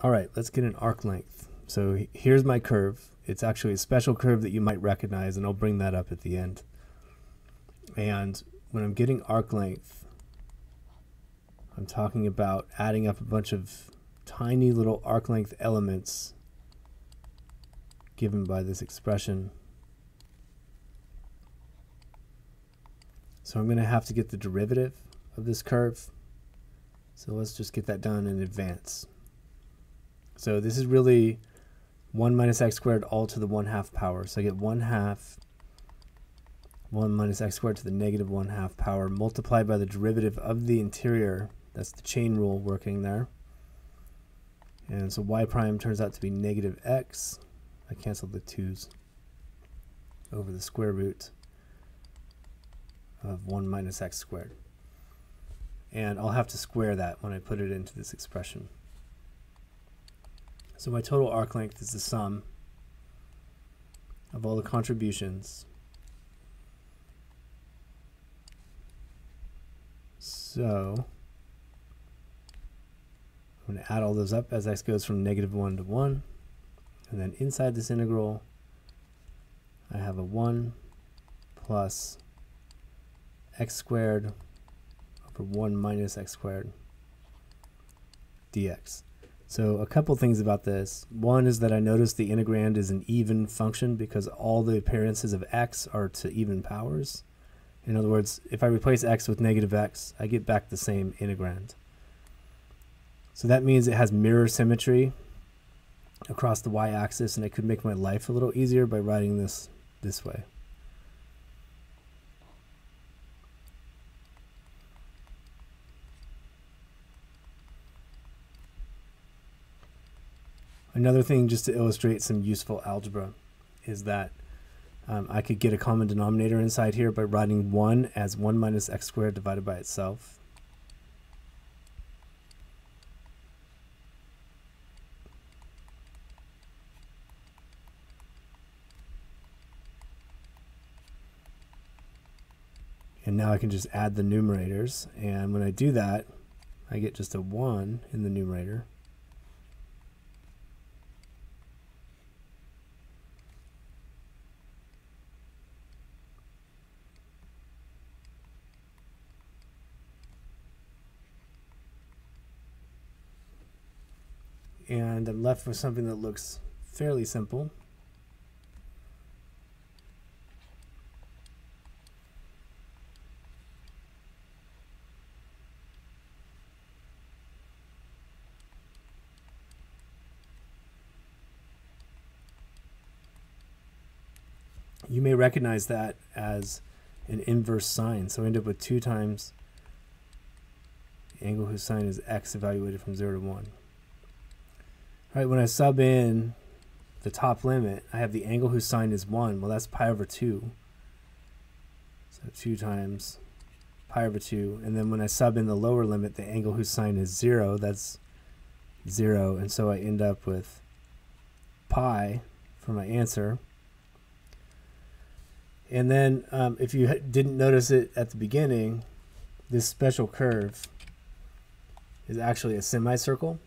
All right, let's get an arc length. So here's my curve. It's actually a special curve that you might recognize, and I'll bring that up at the end. And when I'm getting arc length, I'm talking about adding up a bunch of tiny little arc length elements given by this expression. So I'm going to have to get the derivative of this curve. So let's just get that done in advance. So this is really 1 minus x squared all to the 1 half power. So I get 1 half 1 minus x squared to the negative 1 half power multiplied by the derivative of the interior. That's the chain rule working there. And so y prime turns out to be negative x. I cancel the 2's over the square root of 1 minus x squared. And I'll have to square that when I put it into this expression. So my total arc length is the sum of all the contributions. So I'm going to add all those up as x goes from negative 1 to 1. And then inside this integral, I have a 1 plus x squared over 1 minus x squared dx. So a couple things about this. One is that I noticed the integrand is an even function because all the appearances of x are to even powers. In other words, if I replace x with negative x, I get back the same integrand. So that means it has mirror symmetry across the y-axis and it could make my life a little easier by writing this this way. Another thing just to illustrate some useful algebra is that um, I could get a common denominator inside here by writing 1 as 1 minus x squared divided by itself. And now I can just add the numerators. And when I do that, I get just a 1 in the numerator. And I'm left with something that looks fairly simple. You may recognize that as an inverse sine. So I end up with 2 times the angle whose sine is x evaluated from 0 to 1 right, when I sub in the top limit, I have the angle whose sine is 1. Well, that's pi over 2. So 2 times pi over 2. And then when I sub in the lower limit, the angle whose sine is 0, that's 0. And so I end up with pi for my answer. And then um, if you didn't notice it at the beginning, this special curve is actually a semicircle.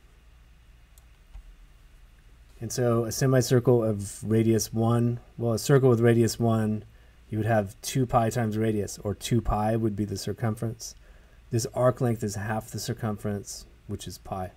And so a semicircle of radius 1, well, a circle with radius 1, you would have 2 pi times radius, or 2 pi would be the circumference. This arc length is half the circumference, which is pi.